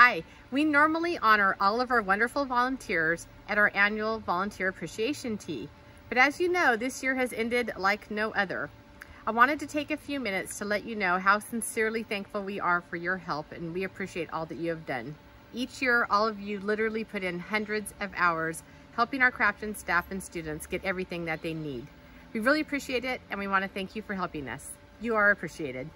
Hi, we normally honor all of our wonderful volunteers at our annual Volunteer Appreciation Tea. But as you know, this year has ended like no other. I wanted to take a few minutes to let you know how sincerely thankful we are for your help and we appreciate all that you have done. Each year, all of you literally put in hundreds of hours helping our Crafton staff and students get everything that they need. We really appreciate it and we want to thank you for helping us. You are appreciated.